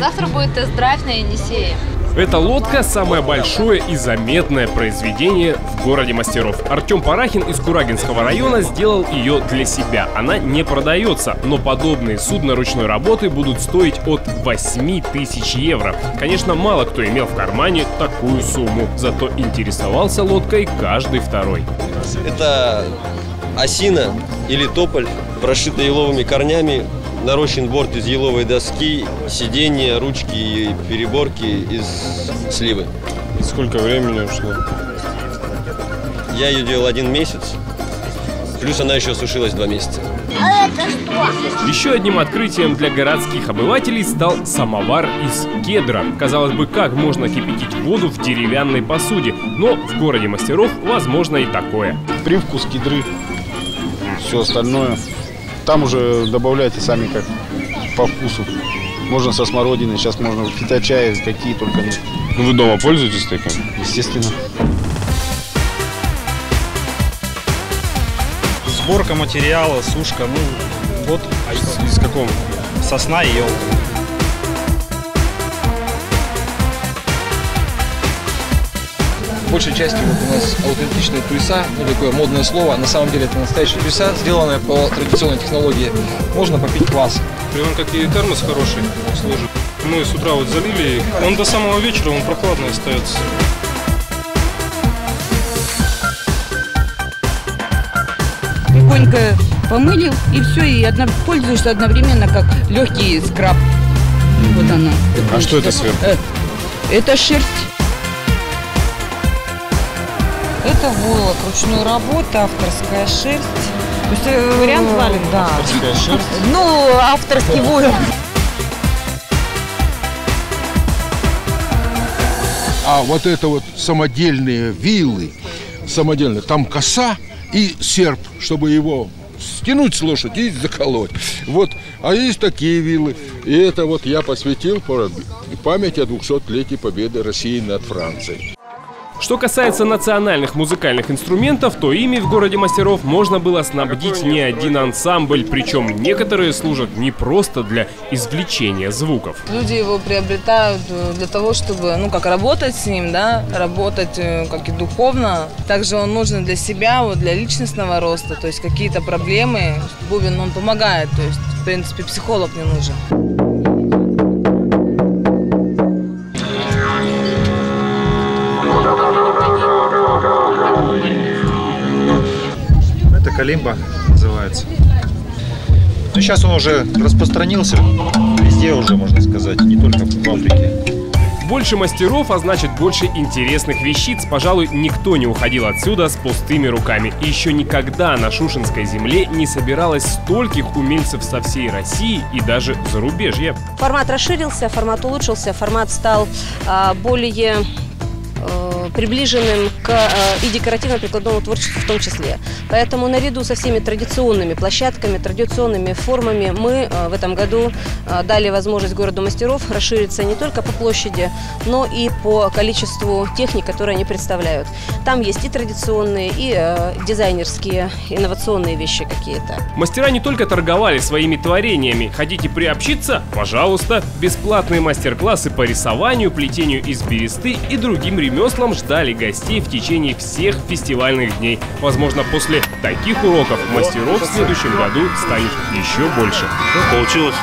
Завтра будет тест-драйв на Енисее. Эта лодка – самое большое и заметное произведение в городе мастеров. Артем Парахин из Курагинского района сделал ее для себя. Она не продается, но подобные судна ручной работы будут стоить от 8 тысяч евро. Конечно, мало кто имел в кармане такую сумму, зато интересовался лодкой каждый второй. Это осина или тополь, прошита еловыми корнями, нарощен борт из еловой доски, сиденья, ручки и переборки из сливы. Сколько времени ушло? Я ее делал один месяц, плюс она еще сушилась два месяца. Еще одним открытием для городских обывателей стал самовар из кедра. Казалось бы, как можно кипятить воду в деревянной посуде, но в городе мастеров возможно и такое. Привкус кедры, все остальное. Там уже добавляйте сами как по вкусу. Можно со смородиной, сейчас можно фиточаи, какие только нет. Ну вы дома пользуетесь таким? Естественно. Сборка материала, сушка, ну вот А из, из какого? сосна и елка. Большей части вот у нас аутентичные туиса, ну такое модное слово, на самом деле это настоящая туиса, сделанная по традиционной технологии. Можно попить квас. Прям как и термос хороший служит. Мы с утра вот залили, он до самого вечера, он прохладный остается. легонько помылил, и все, и одно, пользуешься одновременно как легкий скраб. Вот она. А что это сверху? Э, Это шерсть. Это войлок ручной работы, авторская шерсть. То есть э, вариант вален, да. Авторская шерсть. Ну, авторский войлок. А вот это вот самодельные вилы, самодельные, там коса и серп, чтобы его стянуть с лошади и заколоть. Вот, а есть такие вилы. И это вот я посвятил памяти о 200-летии победы России над Францией. Что касается национальных музыкальных инструментов, то ими в городе мастеров можно было снабдить не один ансамбль, причем некоторые служат не просто для извлечения звуков. Люди его приобретают э, для того, чтобы, ну, как работать с ним, да, работать э, как и духовно. Также он нужен для себя, вот для личностного роста, то есть какие-то проблемы, бубен он помогает, то есть, в принципе, психолог не нужен. Калимба называется. Ну, сейчас он уже распространился везде уже, можно сказать, не только в Африке. Больше мастеров, а значит больше интересных вещиц. Пожалуй, никто не уходил отсюда с пустыми руками. И еще никогда на Шушинской земле не собиралось стольких умельцев со всей России и даже зарубежья. Формат расширился, формат улучшился, формат стал а, более приближенным к э, и декоративно-прикладному творчеству в том числе. Поэтому наряду со всеми традиционными площадками, традиционными формами мы э, в этом году э, дали возможность городу мастеров расшириться не только по площади, но и по количеству техник, которые они представляют. Там есть и традиционные, и дизайнерские, инновационные вещи какие-то. Мастера не только торговали своими творениями. Хотите приобщиться? Пожалуйста. Бесплатные мастер-классы по рисованию, плетению из бересты и другим ремеслам ждали гостей в течение всех фестивальных дней. Возможно, после таких уроков мастеров в следующем году станет еще больше. Получилось.